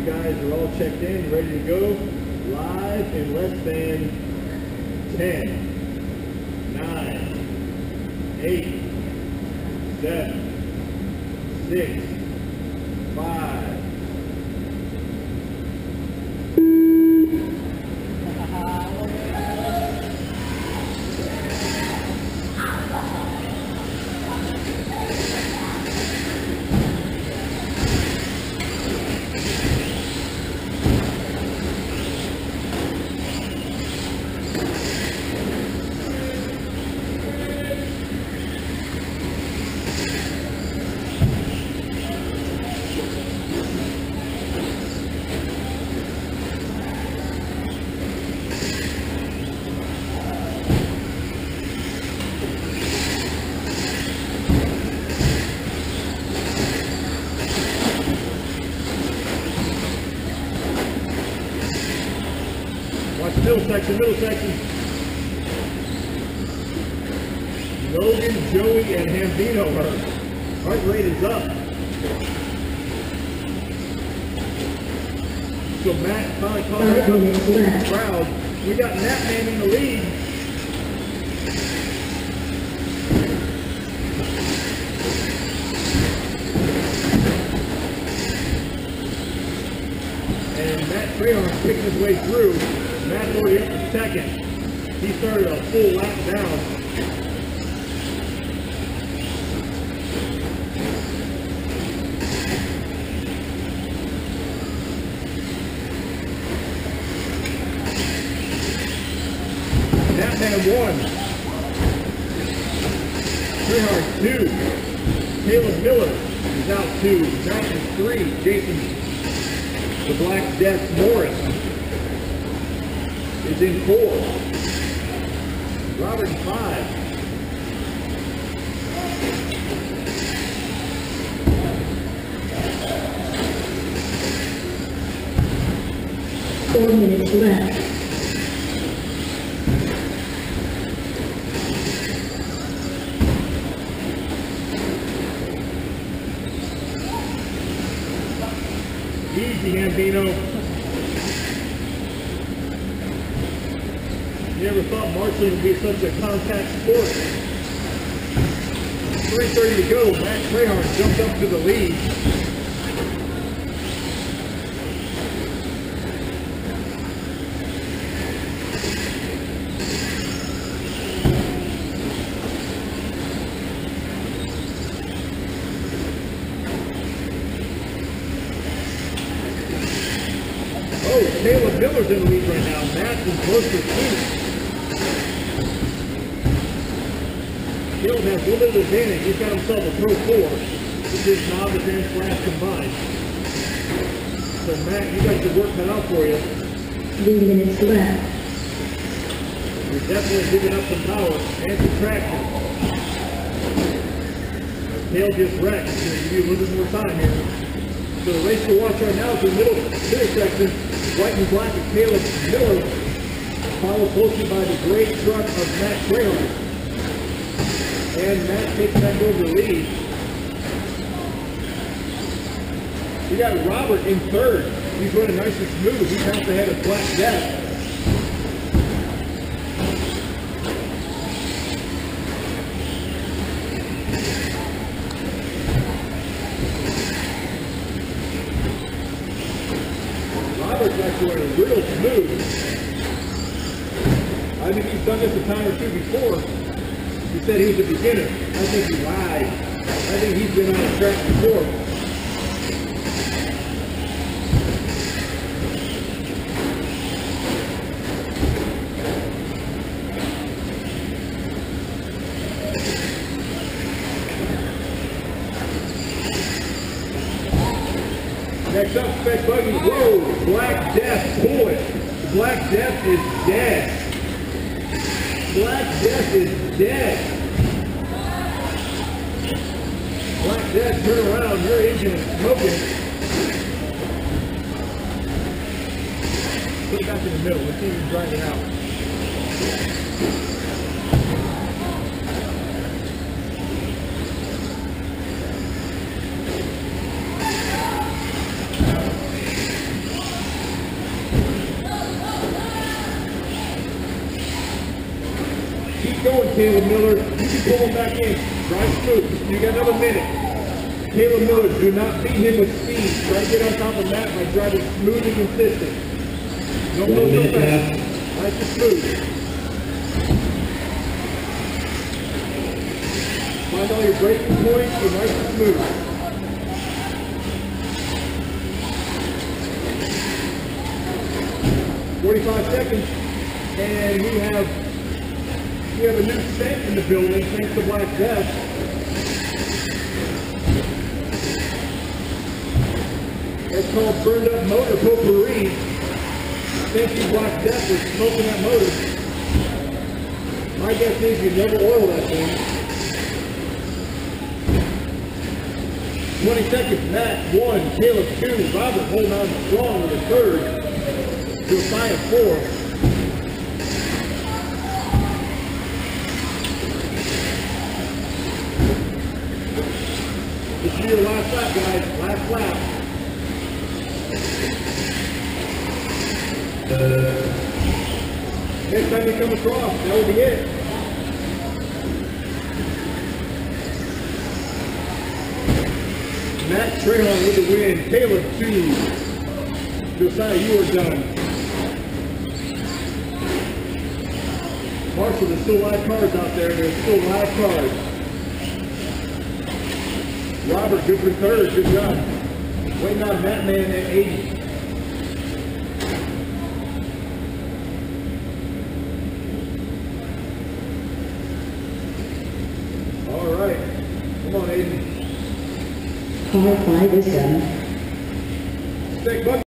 you guys are all checked in, ready to go. Live in less than 10, 9, 8, 7, 6, 5, Watch the middle section, middle section. Logan, Joey, and Hambino are heart rate is up. So Matt finally caught up the crowd. We got Matt Man in the lead. And Matt Trayon's picking his way through. Up to second. He started a full lap down. That man won. Trayhard two. Caleb Miller is out two. Matt is three. Jason the Black Death Morris is in four. Robert in five. Four minutes left. Easy, Gambino. Never thought marching would be such a contact sport. 3.30 to go. Matt Trahorn jumped up to the lead. Oh, Caleb Miller's in the lead right now. Matt is close to two. Caleb has a little bit of advantage. He's got himself a Pro 4, which is novice and Slash combined. So Matt, you got your work cut out for you. Three minutes left. You're definitely giving up some power and some traction. Tail just wrecked. It's going to give you a little bit more time here. So the race to watch right now is the middle, middle section. White and black of Caleb Miller, followed closely by the gray truck of Matt Traylor. And Matt takes back over the lead. We got Robert in third. He's running nice and smooth. He's half ahead of Black Death. Robert's actually running real smooth. I think he's done this a time or two before. He said he was a beginner. I think he lied. I think he's been on a track before. Next up, Spec Buggy. Whoa, Black Death boy. Black Death is dead. Black Death is dead. Black Death, turn around. Your engine is smoking. Put it back in the middle. Let's see if you drive it out. Caleb Miller. You can pull him back in. Drive smooth. You got another minute. Caleb Miller, do not beat him with speed. Try to get on top of Matt by driving smooth and consistent. Don't go One so minute fast. left. Nice and smooth. Find all your braking points and nice and smooth. Forty-five seconds, and we have we have a new scent in the building thanks to Black Death. It's called burned up motor potpourri. Thank you, Black Death, for smoking that motor. My guess is you never oil that thing. 20 seconds, Matt, one, Caleb, two, Robert holding on strong with a third to a four. This is your last lap, guys, last lap. Next time you come across, that will be it. Matt Traylon with the win. Caleb two. Josiah, you are done. Marshall, there's still live cards out there. There's still live cards. Robert, good for third. Good job. Waiting on that Man at 80. All right. Come on, Aiden. Car five is done.